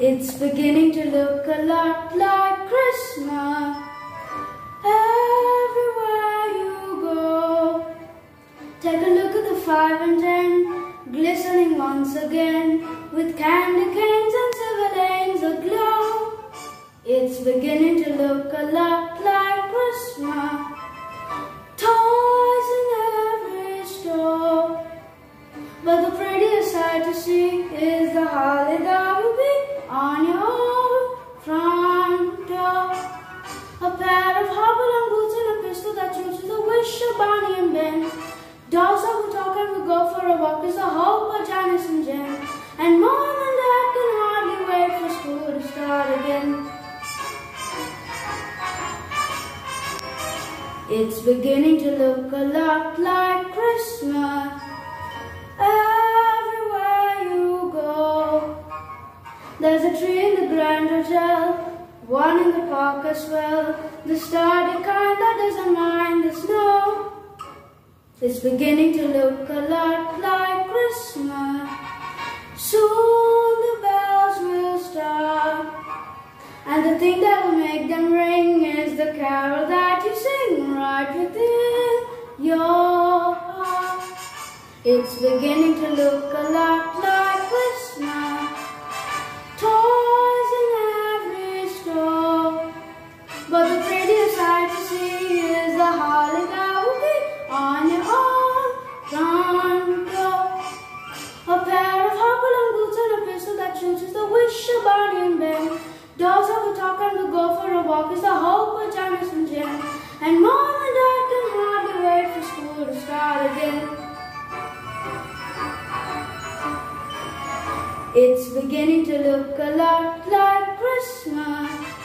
It's beginning to look a lot like Christmas everywhere you go. Take a look at the five and ten, glistening once again with candy canes and silver lanes aglow. It's beginning to look a lot like Christmas. Toys in every store. But the prettiest sight to see is the holly that on your front door. A pair of hobble boots and a pistol that shoots with a wish of Barney and Ben. Dolls that will talk and will go for a walk is the hope of Janice and Jen. And mom and dad can hardly wait for school to start again. It's beginning to look a lot like Christmas a tree in the Grand Hotel, one in the park as well. The sturdy kind that doesn't mind the snow. It's beginning to look a lot like Christmas. Soon the bells will start. And the thing that will make them ring is the carol that you sing right within your heart. It's beginning to look a lot shoots is the wish of Barney and Ben. Dolls have a talk and will go for a walk is the hope of Janice and Jen. And mom and dad can hardly wait for school to start again. It's beginning to look a lot like Christmas